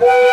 Woo!